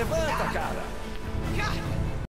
Levanta, cara!